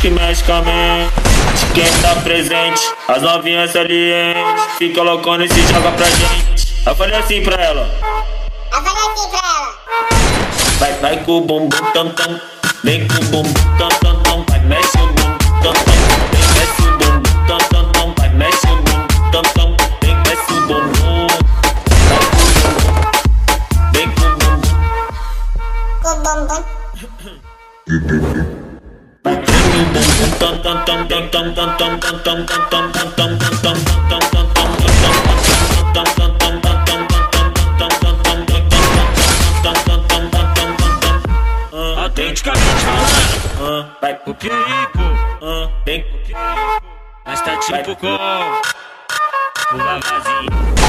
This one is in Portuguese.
que mexe com a mente. Quem tá presente, as novinhas salientes. Fica loucona e se joga pra gente. Eu falei assim pra ela. Eu falei assim pra ela. Vai, vai com o bumbum tam tam. Vem com o bumbum tam tam tam. Vai, mexe o bumbum tam tam. Vem, mexe o bumbum tam tam tam. Vai, mexe o bumbum tam tam. Vem, mexe o bumbum. Vem com o bumbum. Com o bumbum. Autenticamente falando, Vai, o perigo, vem, mas tá tipo com o vavazinho.